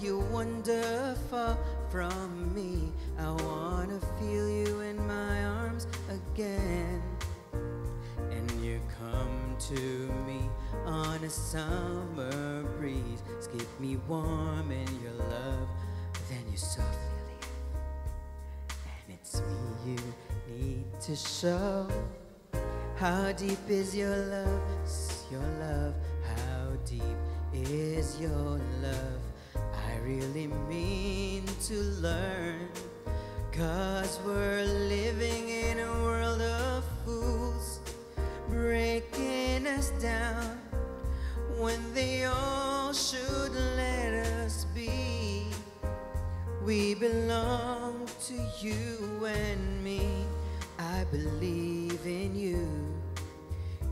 you wander far from me. I wanna feel you in my arms again. And you come to me on a summer breeze. Keep me warm in your love. Then you softly leave. And it's me you need to show. How deep is your love? Your love? How deep is your love? Learn. Cause we're living in a world of fools, breaking us down when they all should let us be. We belong to you and me. I believe in you.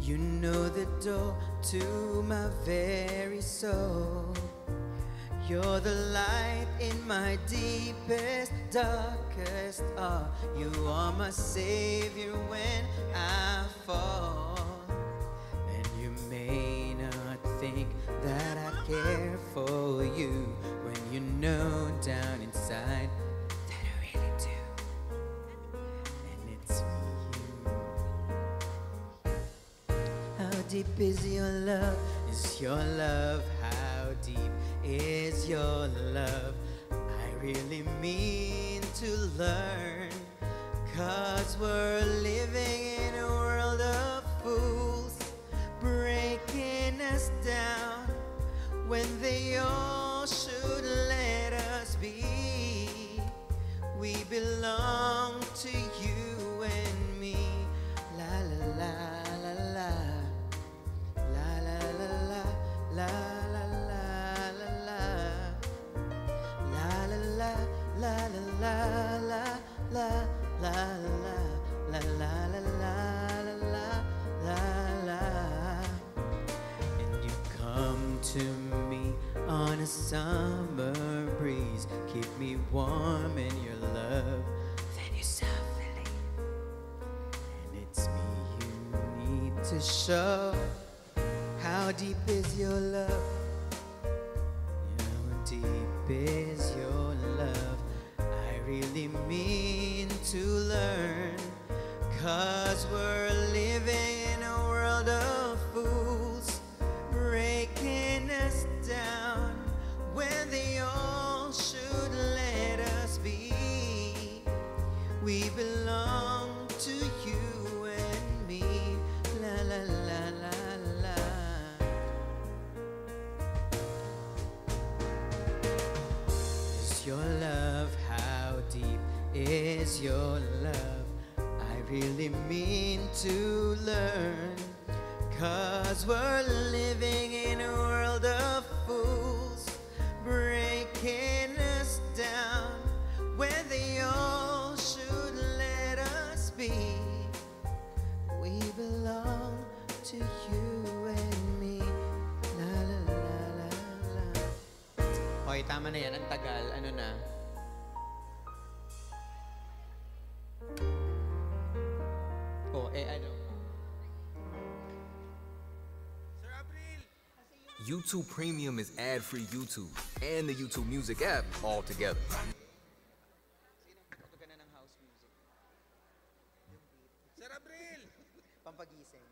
You know the door to my very soul. You're the light in my deepest, darkest hour. You are my savior when I fall. And you may not think that I care for you when you know down inside that I really do. And it's you. How deep is your love? Is your love? Deep your love? I really mean to learn. Cause we're living in a world of fools, breaking us down when they all should let us be. We belong to you la la la la la la la And you come to me on a summer breeze Keep me warm in your love Then you softly And it's me you need to show How deep is your love? How deep is your love? I really mean to learn. Cause we're living in a world of fools, breaking us down when they all should let us be. We belong is your love? I really mean to learn. Cause we're living in a world of fools, breaking us down when they all should let us be. We belong to you and me. La la la la la. Okay, tama na yan. Ang tagal. Ano na? YouTube Premium is ad-free YouTube and the YouTube Music app all together. Pampagising.